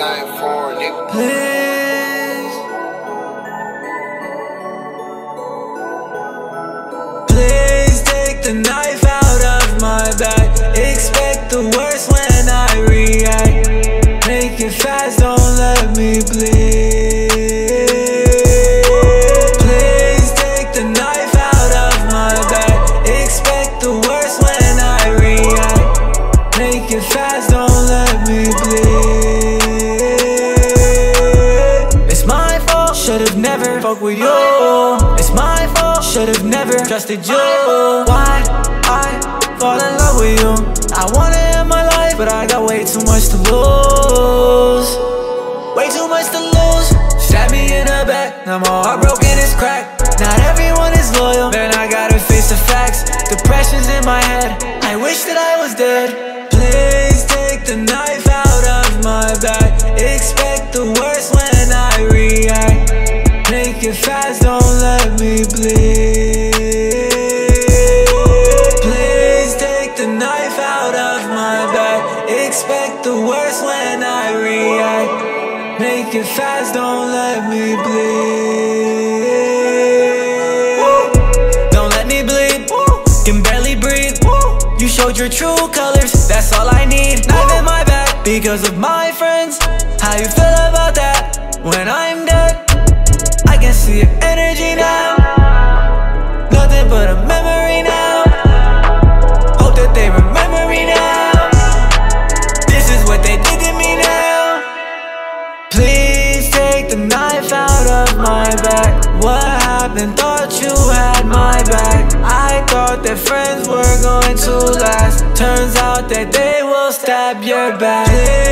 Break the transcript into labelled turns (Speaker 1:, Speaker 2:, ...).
Speaker 1: everything for a nigga.
Speaker 2: Please. Please take the knife out of my back. Expect the worst when I react. Make it fast, don't let me bleed. Should've never fucked with you. It's my fault, should've never trusted you. Why I fall in love with you? I wanna end my life, but I got way too much to lose. Way too much to lose. Stab me in the back, now my heart broken, it's cracked. Not everyone is loyal, man. I gotta face the facts. Depression's in my head. I wish that I was dead. Please take the knife out of my back. Expect the worst when it fast, don't let me bleed. Please take the knife out of my back. Expect the worst when I react. Make it fast, don't let me bleed. Don't let me bleed. Can barely breathe. You showed your true colors, that's all I need. Knife in my back because of my friends. How you feel about that? When I'm dead, see your energy now. Nothing but a memory now. Hope that they remember me now. This is what they did to me now. Please take the knife out of my back. What happened? Thought you had my back. I thought that friends were going to last. Turns out that they will stab your back.